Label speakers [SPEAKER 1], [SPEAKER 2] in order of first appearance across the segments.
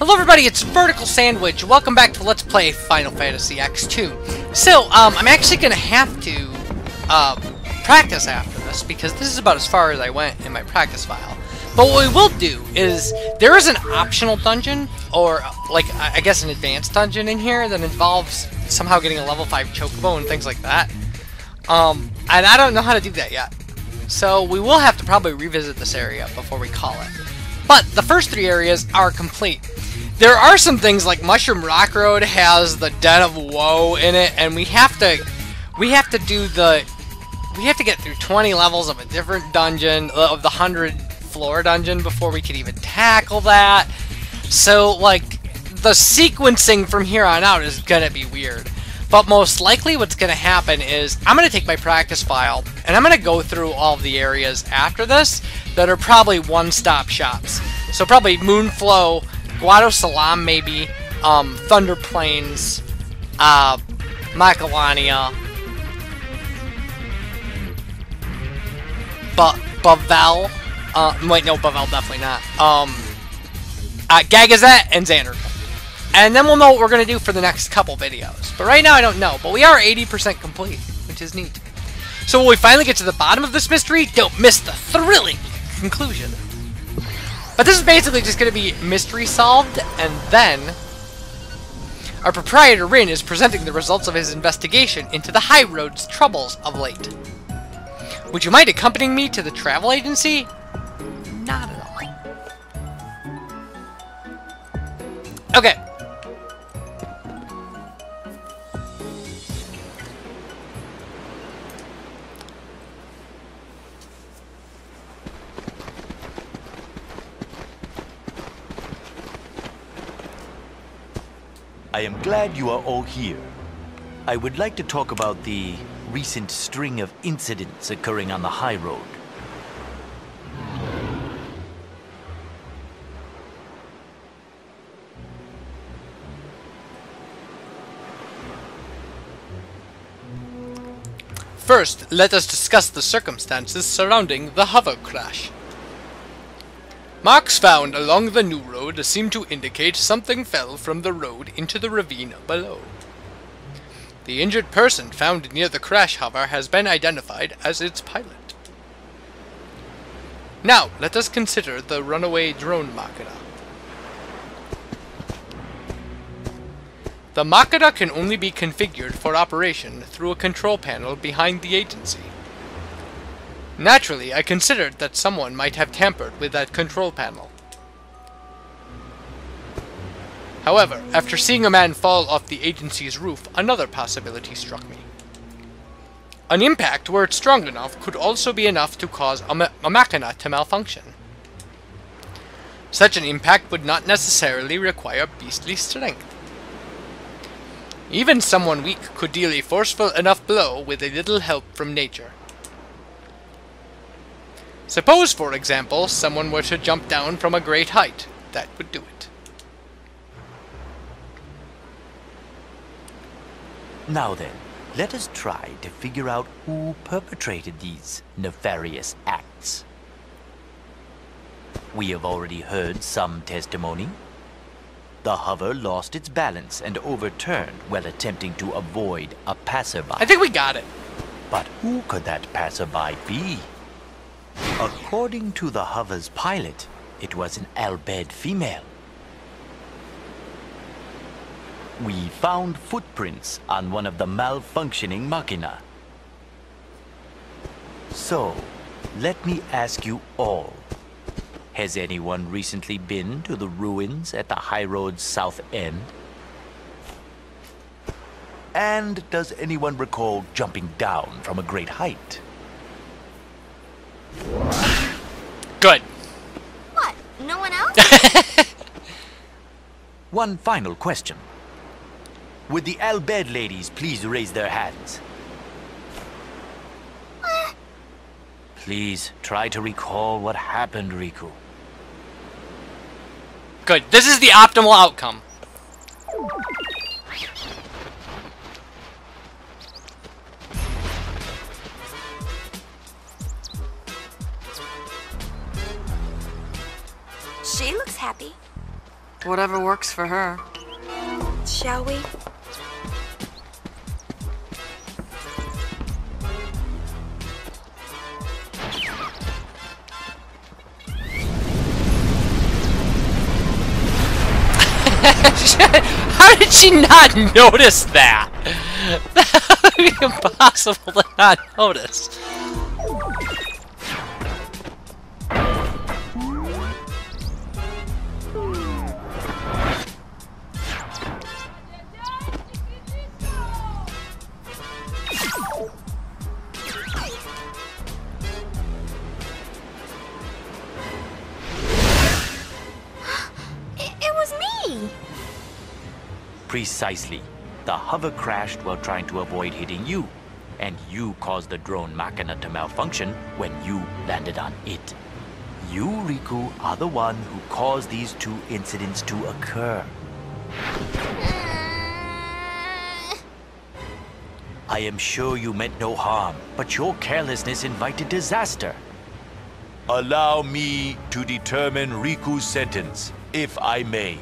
[SPEAKER 1] Hello everybody, it's Vertical Sandwich. Welcome back to Let's Play Final Fantasy X2. So, um, I'm actually going to have to uh, practice after this because this is about as far as I went in my practice file. But what we will do is, there is an optional dungeon, or like, I guess an advanced dungeon in here that involves somehow getting a level 5 chocobo and things like that. Um, and I don't know how to do that yet. So we will have to probably revisit this area before we call it. But the first three areas are complete. There are some things like Mushroom Rock Road has the Den of Woe in it, and we have to we have to do the we have to get through 20 levels of a different dungeon uh, of the 100 floor dungeon before we can even tackle that. So like the sequencing from here on out is gonna be weird. But most likely what's going to happen is I'm going to take my practice file and I'm going to go through all the areas after this that are probably one-stop shops. So probably Moonflow, Guado Salam maybe, um, Thunder Plains, uh, Macalania, but Bevelle, uh, wait, no, Bevelle definitely not, um, uh, Gagazet and Xander. And then we'll know what we're going to do for the next couple videos. But right now I don't know, but we are 80% complete, which is neat. So when we finally get to the bottom of this mystery, don't miss the thrilling conclusion. But this is basically just going to be mystery solved, and then our proprietor Rin is presenting the results of his investigation into the High Road's troubles of late. Would you mind accompanying me to the travel agency? Not at all. Okay.
[SPEAKER 2] I am glad you are all here. I would like to talk about the recent string of incidents occurring on the high road.
[SPEAKER 1] First, let us discuss the circumstances surrounding the hover crash. Marks found along the new road seem to indicate something fell from the road into the ravine below. The injured person found near the crash hover has been identified as its pilot. Now, let us consider the runaway drone Machina. The Machina can only be configured for operation through a control panel behind the agency. Naturally, I considered that someone might have tampered with that control panel. However, after seeing a man fall off the agency's roof, another possibility struck me. An impact, were it strong enough, could also be enough to cause a, ma a machina to malfunction. Such an impact would not necessarily require beastly strength. Even someone weak could deal a forceful enough blow with a little help from nature. Suppose, for example, someone were to jump down from a great height. That would do it.
[SPEAKER 2] Now then, let us try to figure out who perpetrated these nefarious acts. We have already heard some testimony. The hover lost its balance and overturned while attempting to avoid a passerby.
[SPEAKER 1] I think we got it.
[SPEAKER 2] But who could that passerby be? According to the hover's pilot, it was an Al Bhed female. We found footprints on one of the malfunctioning machina. So, let me ask you all. Has anyone recently been to the ruins at the high road's south end? And does anyone recall jumping down from a great height?
[SPEAKER 1] Good.
[SPEAKER 3] What? No one else?
[SPEAKER 2] One final question. Would the Al Bhed ladies please raise their hands? Please try to recall what happened, Riku.
[SPEAKER 1] Good. This is the optimal outcome.
[SPEAKER 3] She looks happy.
[SPEAKER 4] Whatever works for her.
[SPEAKER 3] Shall we?
[SPEAKER 1] How did she not notice that? That would be impossible to not notice.
[SPEAKER 2] Precisely. The hover crashed while trying to avoid hitting you. And you caused the drone machina to malfunction when you landed on it. You, Riku, are the one who caused these two incidents to occur. I am sure you meant no harm, but your carelessness invited disaster. Allow me to determine Riku's sentence, if I may.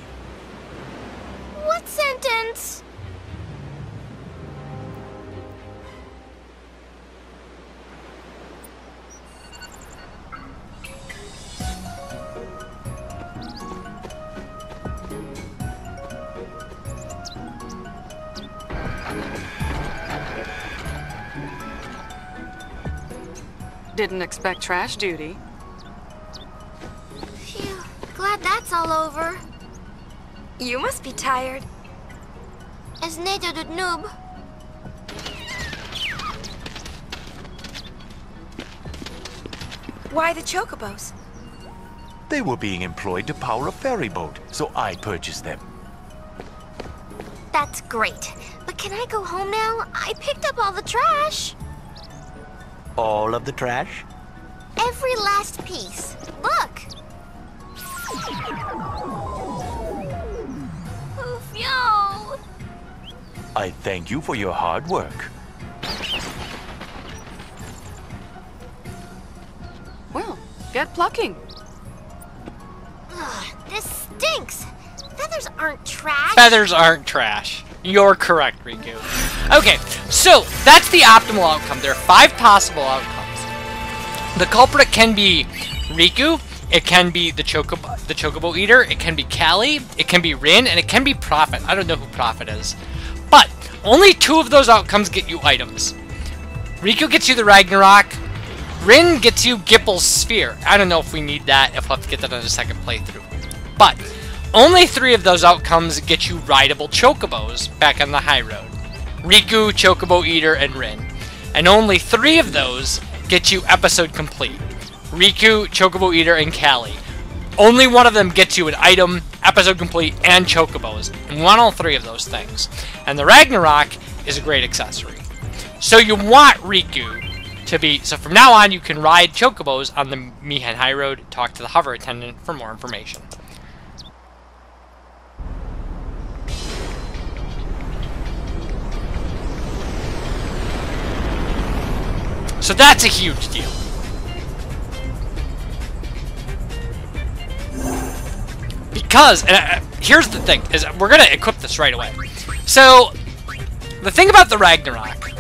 [SPEAKER 4] Didn't expect trash duty.
[SPEAKER 3] Phew, glad that's all over.
[SPEAKER 5] You must be tired.
[SPEAKER 3] As Nedo did noob.
[SPEAKER 5] Why the chocobos?
[SPEAKER 2] They were being employed to power a ferry boat, so I purchased them.
[SPEAKER 3] That's great. But can I go home now? I picked up all the trash.
[SPEAKER 2] All of the trash?
[SPEAKER 3] Every last piece. Look. Oof, yo.
[SPEAKER 2] I thank you for your hard work.
[SPEAKER 4] Well, get plucking.
[SPEAKER 3] Ugh, this stinks. Feathers aren't trash.
[SPEAKER 1] Feathers aren't trash. You're correct, Riku. Okay, so that's the optimal outcome. There are five possible outcomes. The culprit can be Riku, it can be the Chocobo, the Chocobo Eater, it can be Calli, it can be Rin, and it can be Prophet. I don't know who Prophet is. But only two of those outcomes get you items. Riku gets you the Ragnarok, Rin gets you Gippal's Sphere. I don't know if we need that, if we'll have to get that on a second playthrough. But only three of those outcomes get you rideable chocobos back on the high road. Riku, Chocobo Eater, and Rin. And only three of those get you episode complete. Riku, Chocobo Eater, and Calli. Only one of them gets you an item, episode complete, and chocobos. And want all three of those things. And the Ragnarok is a great accessory. So you want Riku to be... So from now on, you can ride chocobos on the Mi'ihen High Road. Talk to the hover attendant for more information. So that's a huge deal. Because, and uh, here's the thing, is we're gonna equip this right away. So, the thing about the Ragnarok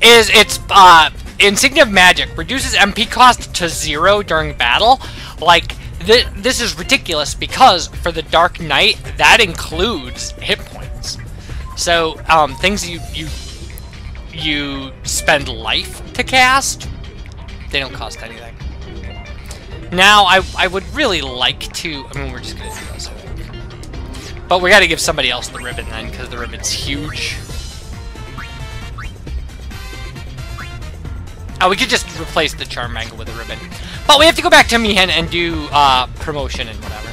[SPEAKER 1] is its uh, Insignia of Magic reduces MP cost to zero during battle. Like, th this is ridiculous because for the Dark Knight, that includes hit points. So, um, things you you you spend life to cast, they don't cost anything. Now, I I would really like to. I mean, we're just gonna do this, But we got to give somebody else the ribbon then, because the ribbon's huge. Oh, we could just replace the charm bangle with a ribbon. But we have to go back to Mi'ihen and do uh, promotion and whatever.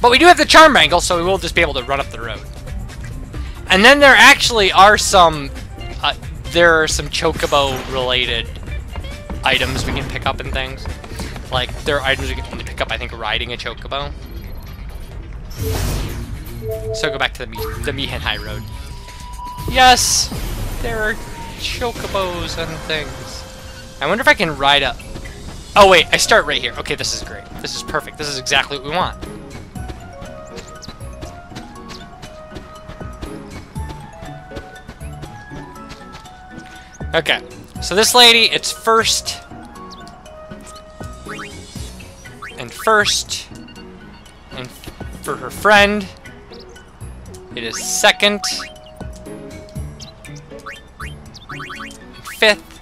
[SPEAKER 1] But we do have the charm bangle, so we will just be able to run up the road. And then there actually are some uh, there are some chocobo-related items we can pick up and things. Like, there are items we can pick up, I think, riding a chocobo. So go back to the, the Mi'ihen High Road. Yes! There are chocobos and things. I wonder if I can ride up. Oh wait, I start right here. Okay, this is great. This is perfect. This is exactly what we want. Okay, so this lady, it's first. First. And for her friend, it is second. Fifth.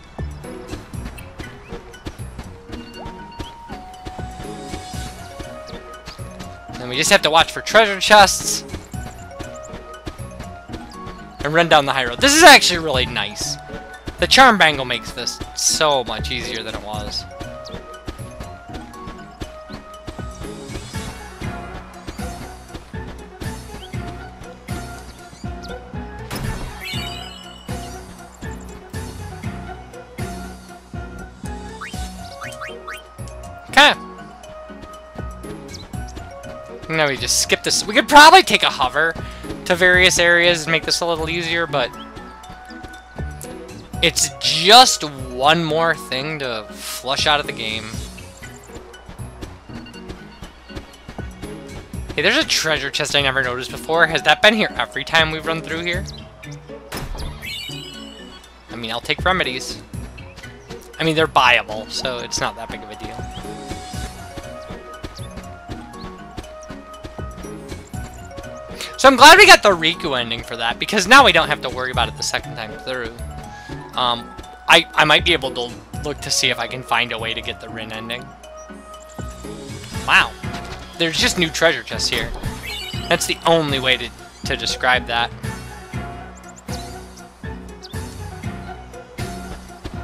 [SPEAKER 1] And we just have to watch for treasure chests. And run down the high road. This is actually really nice. The charm bangle makes this so much easier than it was. Now we just skip this. We could probably take a hover to various areas and make this a little easier, but it's just one more thing to flush out of the game. Hey, there's a treasure chest I never noticed before. Has that been here every time we've run through here? I mean, I'll take remedies. I mean, they're buyable, so it's not that big of a deal. So I'm glad we got the Riku ending for that, because now we don't have to worry about it the second time through. Um, I, I might be able to look to see if I can find a way to get the Rin ending. Wow. There's just new treasure chests here. That's the only way to, to describe that.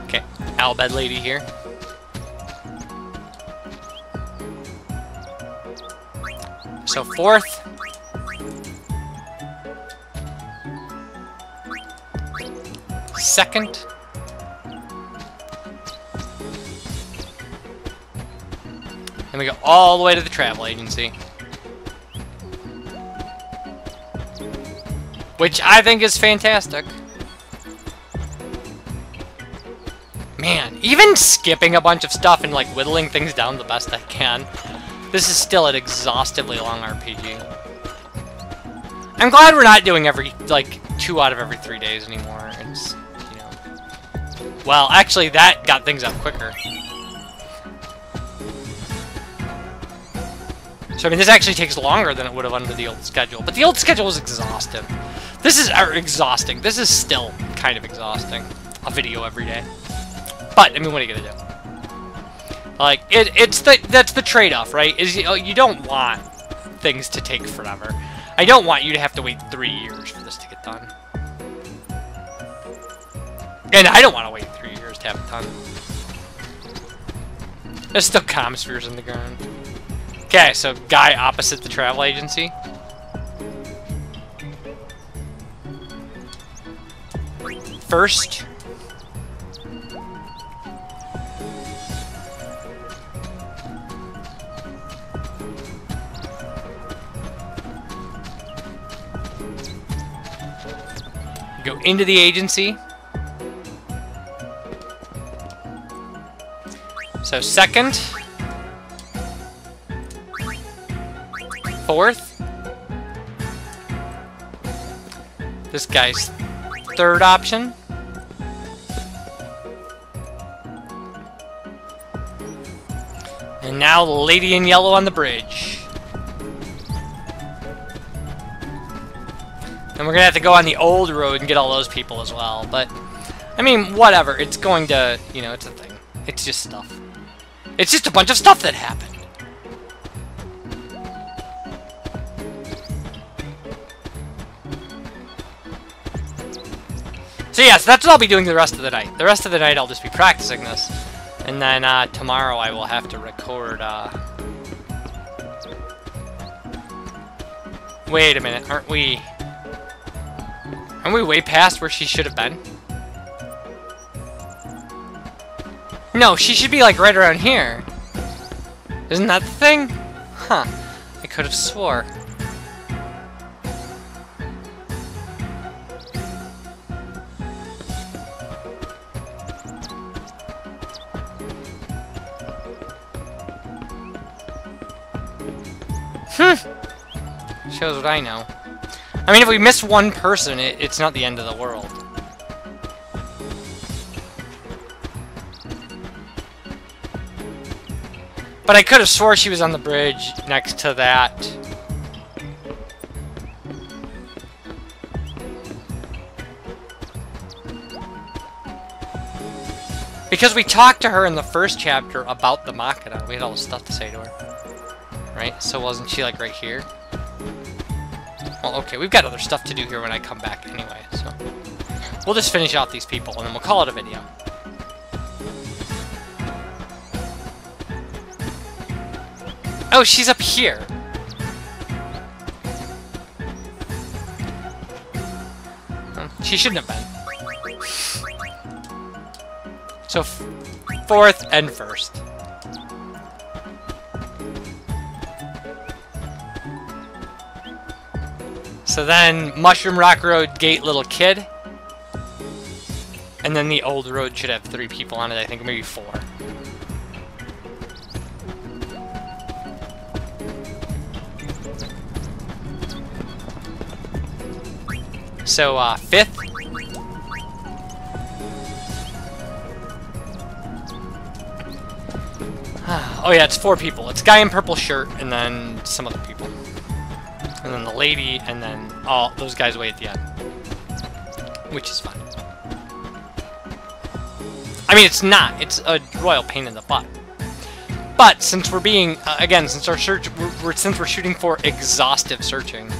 [SPEAKER 1] Okay, Al Bhed lady here. So fourth. Second. And we go all the way to the travel agency. Which I think is fantastic. Man, even skipping a bunch of stuff and like whittling things down the best I can, this is still an exhaustively long RPG. I'm glad we're not doing every, like, two out of every three days anymore. Well, actually, that got things up quicker. So, I mean, this actually takes longer than it would have under the old schedule. But the old schedule was exhaustive. This is er, exhausting. This is still kind of exhausting. A video every day. But, I mean, what are you gonna do? Like, it, it's the, that's the trade-off, right? Is you, you don't want things to take forever. I don't want you to have to wait three years for this to get done. And I don't want to wait three years to have it done. There's still comm spheres in the ground. Okay, so guy opposite the travel agency. First. Go into the agency. So second. Fourth. This guy's third option. And now the lady in yellow on the bridge. And we're gonna have to go on the old road and get all those people as well, but... I mean, whatever, it's going to... You know, it's a thing. It's just stuff. It's just a bunch of stuff that happened. So yes, that's what I'll be doing the rest of the night. The rest of the night I'll just be practicing this. And then uh, tomorrow I will have to record... Uh... Wait a minute, aren't we... Aren't we way past where she should have been? No, she should be like right around here. Isn't that the thing? Huh. I could have swore. Hmm. Shows what I know. I mean, if we miss one person, it, it's not the end of the world. But I could have swore she was on the bridge next to that. Because we talked to her in the first chapter about the Machina. We had all this stuff to say to her. Right? So wasn't she like right here? Well, okay, we've got other stuff to do here when I come back anyway, so... We'll just finish out these people, and then we'll call it a video. Oh, she's up here. Hmm, she shouldn't have been. So, fourth and first. So then, Mushroom Rock Road, Gate, Little Kid. And then the old road should have three people on it, I think, maybe four. So, uh, fifth. oh yeah, it's four people. It's guy in purple shirt, and then some other people. And then the lady, and then all those guys wait at the end. Which is fine. I mean, it's not. It's a royal pain in the butt. But since we're being, uh, again, since our search, we're, we're, since we're shooting for exhaustive searching,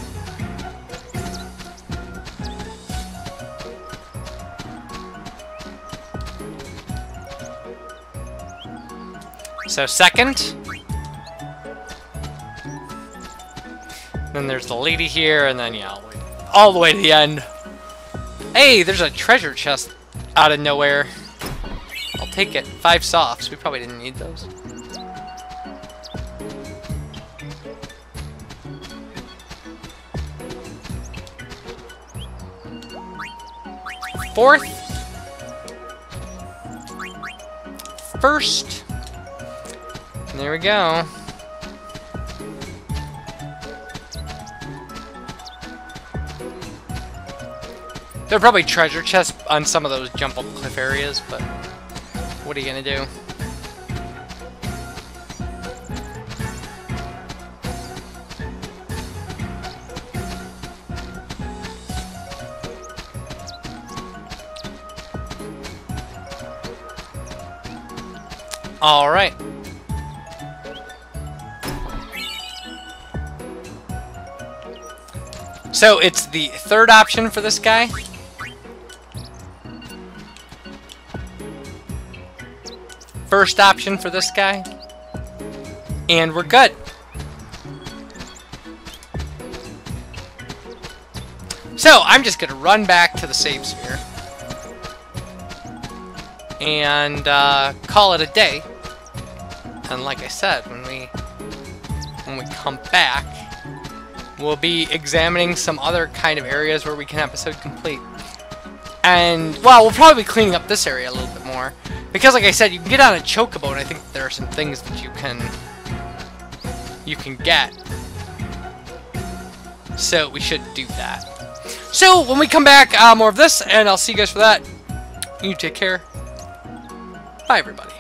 [SPEAKER 1] So second. Then there's the lady here, and then, yeah, all the way to the end. Hey, there's a treasure chest out of nowhere. I'll take it. Five softs. We probably didn't need those. Fourth. First. There we go. There are probably treasure chests on some of those jump up cliff areas, but what are you gonna do? All right. So it's the third option for this guy. First option for this guy. And we're good. So I'm just going to run back to the save sphere. And uh, call it a day. And like I said, when we when we come back, we'll be examining some other kind of areas where we can episode complete. And, well, we'll probably be cleaning up this area a little bit more. Because, like I said, you can get on a chocobo, and I think there are some things that you can... you can get. So, we should do that. So, when we come back, uh, more of this, and I'll see you guys for that. You take care. Bye, everybody.